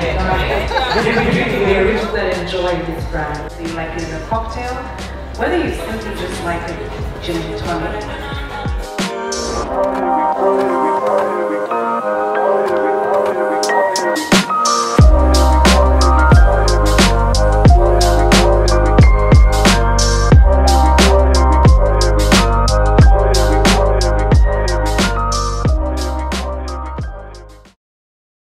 you beers that enjoy this brand. So you like it in a cocktail, whether you simply just like a gin tonic.